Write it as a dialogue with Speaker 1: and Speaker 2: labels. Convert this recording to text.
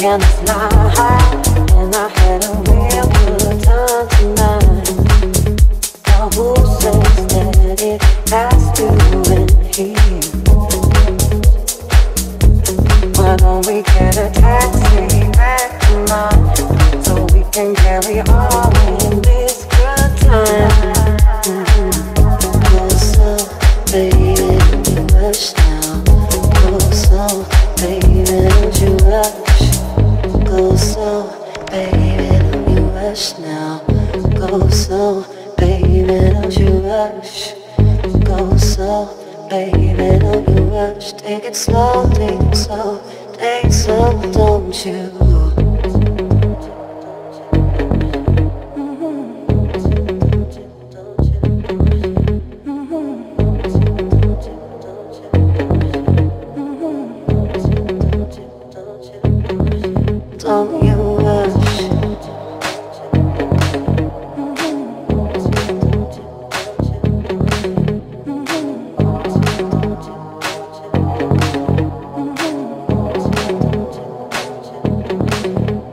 Speaker 1: And it's not fly And I had a real good time tonight. Who says that it has to end here? Why don't we get a taxi back to mine so we can carry on this good time? Mm-hmm. Baby, rush baby, don't you love? go slow, baby, don't you rush now. Go slow, baby, don't you rush. Go slow, baby, don't you rush. Take it slow, take it slow, don't you